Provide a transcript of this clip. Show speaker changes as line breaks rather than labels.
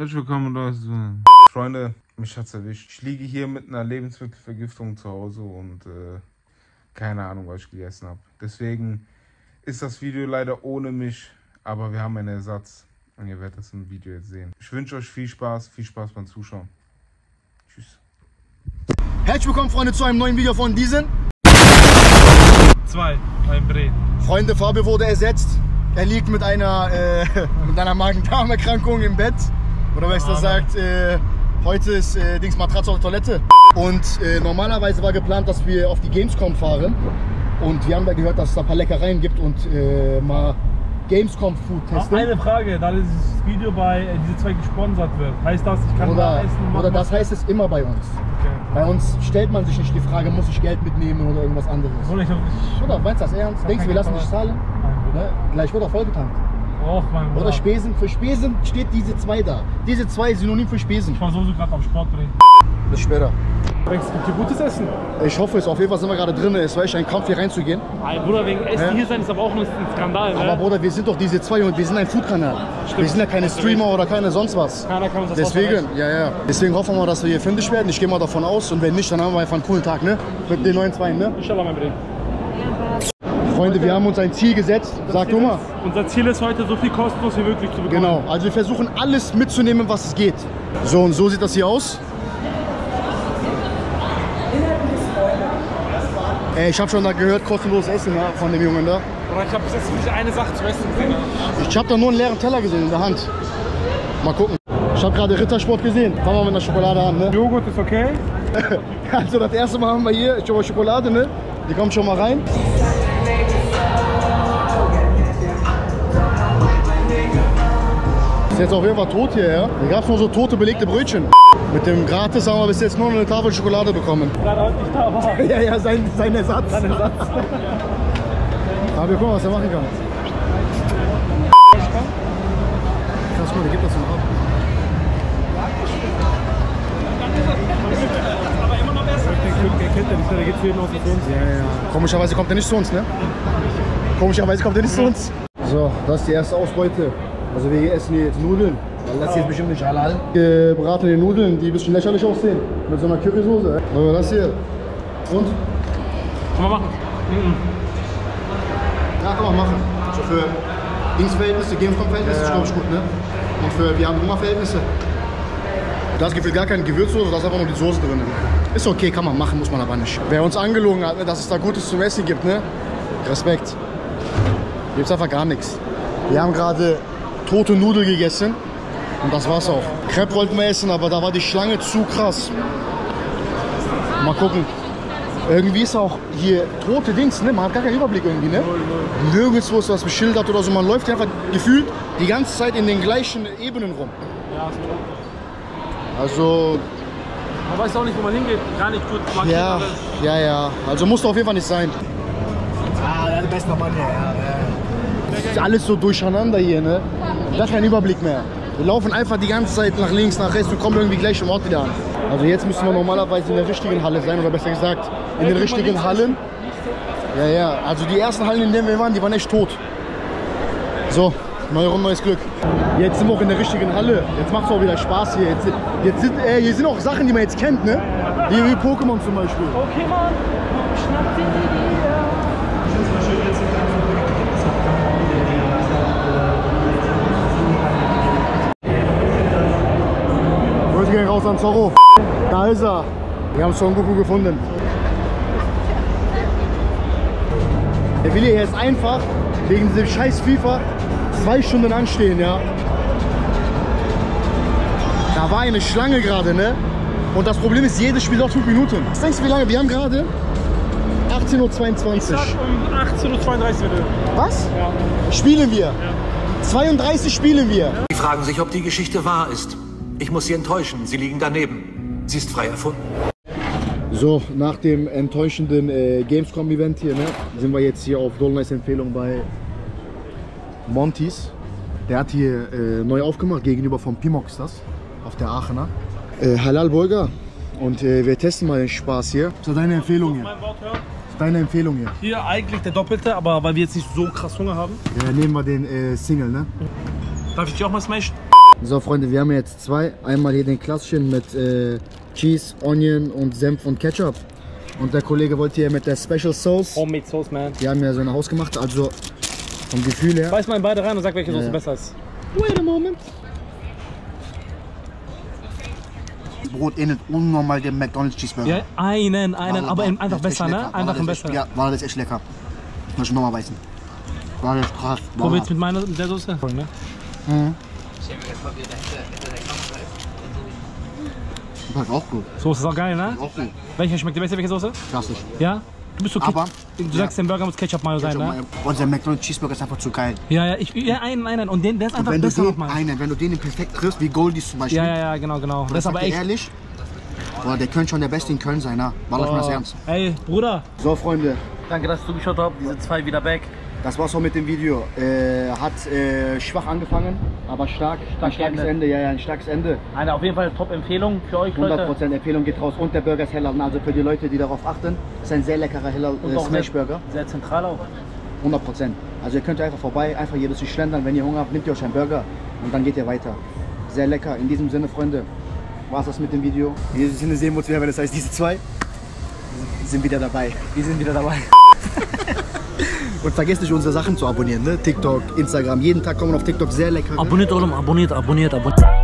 Herzlich willkommen, Leute. Freunde, mich hat's erwischt. Ich liege hier mit einer Lebensmittelvergiftung zu Hause und äh, keine Ahnung, was ich gegessen habe. Deswegen ist das Video leider ohne mich, aber wir haben einen Ersatz und ihr werdet das im Video jetzt sehen. Ich wünsche euch viel Spaß, viel Spaß beim Zuschauen. Tschüss.
Herzlich willkommen, Freunde, zu einem neuen Video von diesen.
Zwei beim Bre.
Freunde, Fabio wurde ersetzt. Er liegt mit einer, äh, mit einer Magen-Darm-Erkrankung im Bett. Oder was das sagt, äh, heute ist äh, Dings Matratze auf der Toilette. Und äh, normalerweise war geplant, dass wir auf die Gamescom fahren. Und wir haben da gehört, dass es da ein paar Leckereien gibt und äh, mal Gamescom Food
Ach,
testen.
eine Frage, da dieses Video bei äh, diese zwei gesponsert wird. Heißt das, ich kann da
Oder,
essen und machen,
oder das heißt es immer bei uns.
Okay.
Bei uns stellt man sich nicht die Frage, muss ich Geld mitnehmen oder irgendwas anderes.
Soll ich nicht.
Oder meinst du das ernst? Denkst du, wir lassen dich zahlen?
Nein.
Ne? Gleich wird auch vollgetankt.
Och, mein Bruder.
Oder Spesen. Für Spesen steht diese zwei da. Diese zwei ist Synonym für Spesen.
Ich war sowieso gerade am Sport.
Das ist schwerer.
Es gibt hier gutes Essen.
Ich hoffe es. Auf jeden Fall sind wir gerade drin. Es war echt ein Kampf, hier reinzugehen.
Ein Bruder, wegen Essen
Hä?
hier sein ist aber auch ein Skandal, ne?
Aber Bruder, wir sind doch diese zwei und wir sind ein Food-Kanal. Wir sind ja keine Streamer oder keine sonst was.
Keiner kann uns das
Deswegen, ja, ja. Deswegen hoffen wir, dass wir hier fündig werden. Ich gehe mal davon aus. Und wenn nicht, dann haben wir einfach einen coolen Tag, ne? Mit den neuen Zweien, ne?
Inshallah, mein Bruder.
Freunde, wir haben uns ein Ziel gesetzt. Sag du mal.
Unser Ziel ist heute, so viel kostenlos wie möglich zu bekommen.
Genau, also wir versuchen alles mitzunehmen, was es geht. So und so sieht das hier aus. Ey, ich habe schon da gehört, kostenloses Essen ja, von dem Jungen da.
Oder ich habe bis jetzt nicht eine Sache zu essen gesehen.
Ich habe da nur einen leeren Teller gesehen in der Hand. Mal gucken. Ich habe gerade Rittersport gesehen. Fangen wir mit der Schokolade an, ne?
Joghurt ist okay.
Also das erste Mal haben wir hier schon mal Schokolade, ne? Die kommt schon mal rein. Jetzt auf jeden Fall tot hier, ja? Hier gab es nur so tote belegte Brötchen. Mit dem Gratis haben wir bis jetzt nur eine Tafel Schokolade bekommen.
Leider heute nicht da war.
Ja, ja, sein, sein Ersatz.
Sein Ersatz.
Aber wir gucken, was er machen kann. Krass, guck mal, der gibt das noch ab.
Aber immer noch besser. Der kennt er nicht, der geht für jeden auf den Film.
Ja, ja. Komischerweise kommt er nicht zu uns, ne? Komischerweise kommt er nicht zu uns. So, das ist die erste Ausbeute. Also wir essen hier jetzt Nudeln. Weil das hier ist bestimmt nicht halal. Gebratene Nudeln, die ein bisschen lächerlich aussehen. Mit so einer Currysoße. Aber das hier. Und?
Kann man machen.
Ja, kann man machen. So für Dingsverhältnisse, Gamescom-Verhältnisse ist glaube ich gut, ne? Und für wir haben Hungerverhältnisse. Da ist gefühlt gar keine Gewürzsoße, da ist einfach nur die Soße drin. Ist okay, kann man machen, muss man aber nicht. Wer uns angelogen hat, ne, dass es da Gutes zum Essen gibt, ne? Respekt. Gibt's einfach gar nichts. Wir haben gerade tote Nudeln gegessen und das war's auch. Crepe wollten wir essen, aber da war die Schlange zu krass. Mal gucken. Irgendwie ist auch hier tote Dings, ne? Man hat gar keinen Überblick irgendwie, ne? Nirgendwo ist was beschildert oder so. Man läuft hier einfach gefühlt die ganze Zeit in den gleichen Ebenen rum.
Ja, ist.
Also,
Man weiß auch nicht, wo man hingeht. Gar nicht gut. markiert
ja,
alles.
ja, ja. Also muss auf jeden Fall nicht sein.
Ah, der beste Mann, ja, ja.
Das ist alles so durcheinander hier, ne? Gar keinen Überblick mehr. Wir laufen einfach die ganze Zeit nach links, nach rechts und kommen irgendwie gleich im Ort wieder an. Also jetzt müssen wir normalerweise in der richtigen Halle sein, oder besser gesagt, in den richtigen Hallen. Ja, ja. Also die ersten Hallen, in denen wir waren, die waren echt tot. So, neue Runde, neues Glück. Jetzt sind wir auch in der richtigen Halle. Jetzt macht es auch wieder Spaß hier. Jetzt, jetzt sind, äh, hier sind auch Sachen, die man jetzt kennt, ne? Wie, wie Pokémon zum Beispiel.
Okay, Mann. Schnapp dir die
raus an Zorro. Da ist er. Wir haben Son Goku gefunden. Der will hier jetzt einfach wegen diesem scheiß FIFA zwei Stunden anstehen, ja. Da war eine Schlange gerade, ne? Und das Problem ist, jedes Spiel dauert 5 Minuten. Was denkst du, wie lange? Wir haben gerade 18.22 Uhr.
um 18.32 Uhr bitte.
Was?
Ja.
Spielen wir. 32 spielen wir.
Sie fragen sich, ob die Geschichte wahr ist. Ich muss Sie enttäuschen. Sie liegen daneben. Sie ist frei erfunden.
So, nach dem enttäuschenden äh, Gamescom-Event hier, ne, sind wir jetzt hier auf Dolnais Empfehlung bei Montys. Der hat hier äh, neu aufgemacht, gegenüber von Pimox das, auf der Aachener. Äh, Halal Burger. Und äh, wir testen mal den Spaß hier. Was ist deine Empfehlung hier?
Mein Wort hören.
Was ist deine Empfehlung hier?
Hier eigentlich der Doppelte, aber weil wir jetzt nicht so krass Hunger haben.
Ja, nehmen wir den äh, Single, ne?
Darf ich dich auch mal smashen?
So, Freunde, wir haben jetzt zwei. Einmal hier den klassischen mit äh, Cheese, Onion und Senf und Ketchup. Und der Kollege wollte hier mit der Special Sauce.
Homemade Sauce, man.
Die haben ja so eine hausgemacht, also vom Gefühl her.
Beiß mal in beide rein und sag, welche Soße
ja.
besser ist.
Wait a moment.
Das Brot ähnelt unnormal dem McDonald's Cheeseburger.
Ja, einen, einen,
Wallah,
aber
war-
einfach besser, ne?
lecker.
Einfach ein besser.
Ja, war das ist echt lecker. Muss ich nochmal beißen. War das krass.
Willst du mit meiner, mit der Soße? Ne?
Das ist auch gut.
Soße ist auch geil, ne?
Auch gut.
Welche schmeckt dir besser, welche Soße?
Klassisch.
Ja? Du bist okay.
Aber-
du sagst, der Burger muss Ketchup Mayo sein, ne?
Unser McDonald's Cheeseburger ist einfach zu geil.
Ja, ja, ich, ja, einen, einen. Und den, der ist einfach
wenn
besser
den,
nochmal.
einen, wenn du den perfekt triffst, wie Goldies zum Beispiel.
Ja, ja, ja, genau, genau. Das ist aber echt.
ehrlich, boah, der könnte schon der Beste in Köln sein, ne? War doch mal das ernst.
Ey, Bruder.
So, Freunde,
Danke, dass du geschaut hast. Diese zwei wieder back.
Das war's auch mit dem Video. Äh, hat äh, schwach angefangen, aber stark. ein starkes
geendet.
Ende, ja, ja, ein starkes Ende.
Eine auf jeden Fall Top-Empfehlung für euch, Leute.
100% Empfehlung geht raus. Und der Burger ist Hellal. Also für die Leute, die darauf achten, ist ein sehr leckerer Hellal äh,
auch
Smash
sehr, zentral auch.
100%. Also ihr könnt einfach vorbei, einfach jedes durch schlendern. Wenn ihr Hunger habt, nehmt ihr euch einen Burger und dann geht ihr weiter. Sehr lecker. In diesem Sinne, Freunde, war's das mit dem Video. In diesem Sinne sehen wir uns wieder, wenn das heißt, diese zwei sind wieder dabei.
Wir sind wieder dabei.
Und vergesst nicht, unsere Sachen zu abonnieren, ne? TikTok, Instagram. Jeden Tag kommen auf TikTok sehr lecker.
Abonniert, Oğlum, abonniert, abonniert, abonniert.